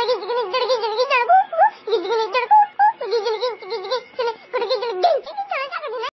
लेकिन